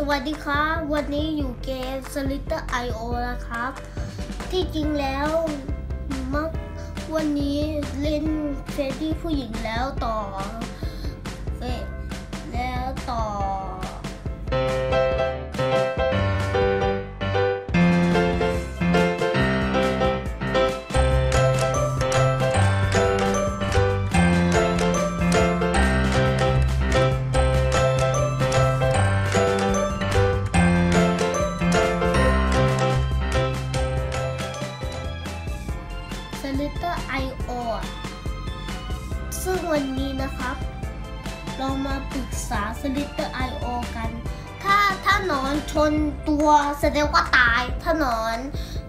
สวัสดีครับ วันนี้อยู่เกม Slitter IO นะครับ ที่จริงแล้วมักวันนี้เล่นเฟรดดี้ผู้หญิงแล้วต่อเฟแล้วต่อ เรามาปรึกษา s l i t t e r IO กัน ถ้าถ้านอนชนตัวแสดงว่าตาย ถ้านอน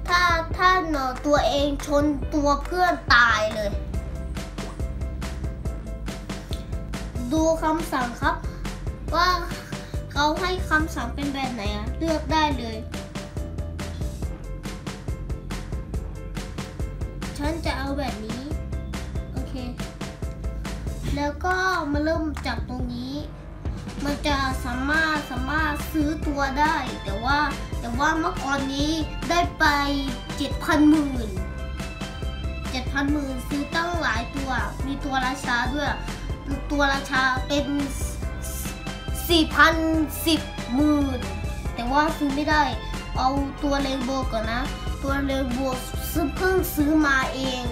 ถ้าถ้านอนตัวเองชนตัวเพื่อนตายเลย ดูคำสั่งครับ ว่าเขาให้คำสั่งเป็นแบบไหนอะเลือกได้เลย ฉันจะเอาแบบนี้ โอเค แล้วก็มาเริ่มจากตรงนี้ มันจะสามารถสามารถซื้อตัวได้ แต่ว่าแต่ว่าเมื่อก่อนนี้ได้ไปเจ็ดพันหมื่นเจ็ดพันหมื่นซื้อตั้งหลายตัว มีตัวราชาด้วย ตัวราชาเป็นสี่พันสิบหมื่นแต่ว่าซื้อไม่ได้ เอาตัวเรนโบก่อนนะ ตัวเรนโบซื้อเพิ่งซื้อมาเอง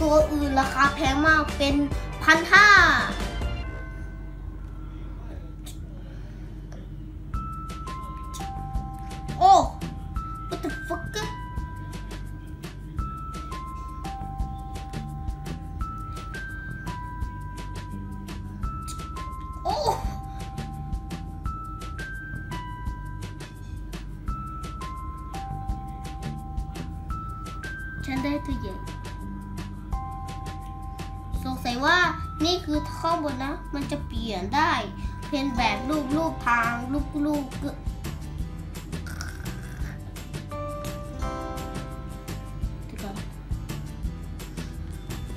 ตัวอื่นราคาแพงมากเป็น พันห้าโอ้ what the fuck โอ้ฉันได้ตั ว่านี่คือข้อบนนะ มันจะเปลี่ยนได้เป็นแบบรูปรูปทางรูปรูปเดี๋ยวก่อน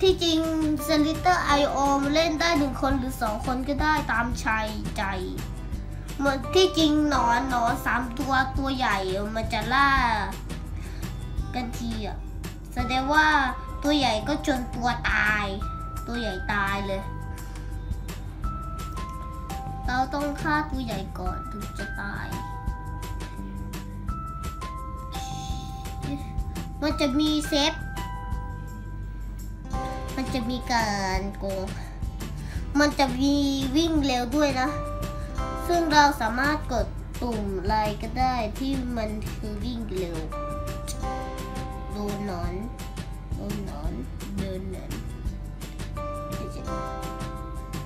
ที่จริง s l i t t e r IO เล่นได้หนึ่งคนหรือสองคนก็ได้ตามชัยใจเหมือนที่จริงหนอนหนอนสามตัวตัวใหญ่มันจะล่า กันทีอะแสดงว่าตัวใหญ่ก็จนตัวตาย ตัวใหญ่ตายเลย เราต้องฆ่าตัวใหญ่ก่อนถึงจะตาย มันจะมีเซฟ มันจะมีการโกง มันจะมีวิ่งเร็วด้วยนะ ซึ่งเราสามารถกดตุ่มอะไรก็ได้ที่มันคือวิ่งเร็ว โดนหนอน โดนหนอน เดินหนอน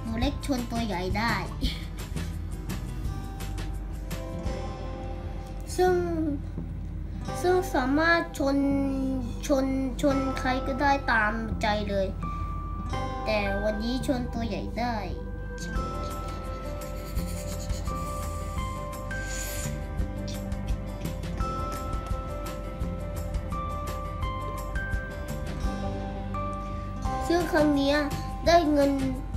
ตัวเล็กชนตัวใหญ่ได้ ซึ่งซึ่งสามารถชนชนชนใครก็ได้ตามใจเลย แต่วันนี้ชนตัวใหญ่ได้ซึ่งครั้งเนี้ย ได้เงิน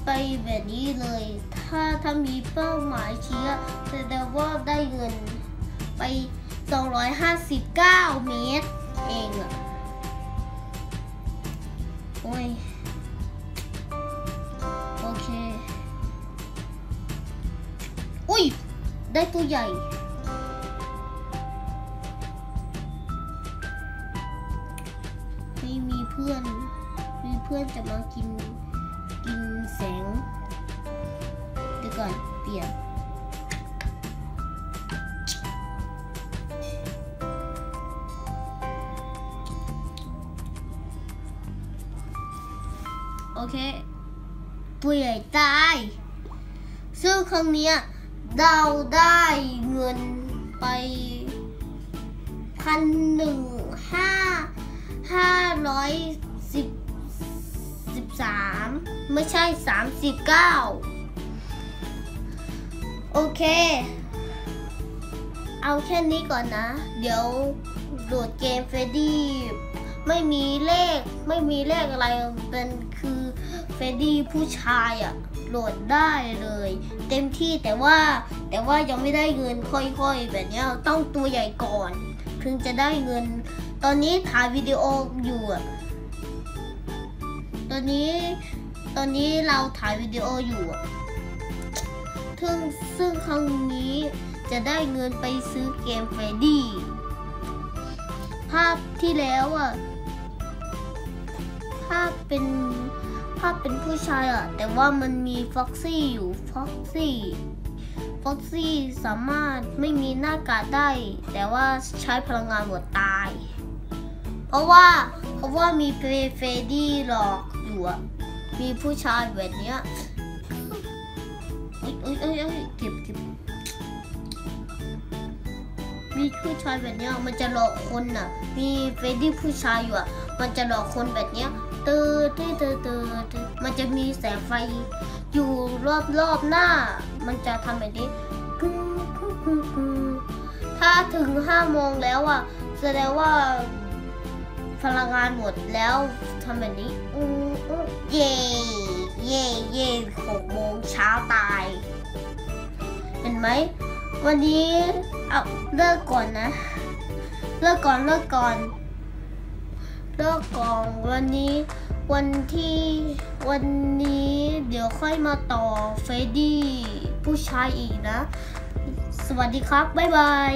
ไปแบบนี้เลย ถ้าถ้ามีเป้าหมายเชี้แสดงว่าได้เงินไป 259 เมตร เองอะโอ้ย โอเค อุ้ย ได้ตัวใหญ่ไม่มีเพื่อน มีเพื่อนจะมากิน กินแสงเดี๋ยวก่อนเปลี่ยนโอเคตัวใหญ่ตาย ซึ่งครั้งนี้เราได้เงินไปพันหนึ่งห้าห้าร้อยสิบสิบสาม ไม่ใช่สามสิบเก้าโอเค เอาแค่นี้ก่อนนะ เดี๋ยวโหลดเกมเฟดดี้ไม่มีเลขไม่มีเลขอะไรเป็นคือเฟดดี้ผู้ชายอะโหลดได้เลย เต็มที่แต่ว่าแต่ว่ายังไม่ได้เงินค่อยๆ แบบเนี้ยต้องตัวใหญ่ก่อน ถึงจะได้เงิน ตอนนี้ถ่ายวิดีโออยู่อะตอนนี้ ตอนนี้เราถ่ายวิดีโออยู่อะซึ่งซึ่งครั้งนี้จะได้เงินไปซื้อเกมเฟรดดี้ ภาพที่แล้วอะ ภาพเป็นภาพเป็นผู้ชายอะ แต่ว่ามันมีฟ็อกซี่อยู่ฟ็อกซี่ฟ็อกซี่สามารถไม่มีหน้ากากได้ แต่ว่าใช้พลังงานหมดตาย เพราะว่าเพราะว่ามีเฟรดดี้หลอกอยู่อะ มีผู้ชายแบบเนี้ยเอ้ยเอ้ยเอ้ยเก็บเก็บมีผู้ชายแบบเนี้ยมันจะหลอกคนน่ะ มีเฟรดดี้ผู้ชายอยู่อะ มันจะหลอกคนแบบเนี้ยตืดตืดตืดตืดตืดมันจะมีแสงไฟอยู่รอบรอบหน้า มันจะทำแบบนี้กึ้งกึ้งกึ้งกึ้งถ้าถึงห้าโมงแล้วอะ แสดงว่าพลังงานหมดแล้วทำแบบนี้อู้อู้ เย่เย่เย่หกโมงเช้าตาย เห็นไหม วันนี้เอาเลิกก่อนนะ เลิกก่อนเลิกก่อน เลิกก่อนวันนี้วันที่วันนี้เดี๋ยวค่อยมาต่อเฟดดี้ผู้ชายอีกนะ สวัสดีครับ บ๊ายบาย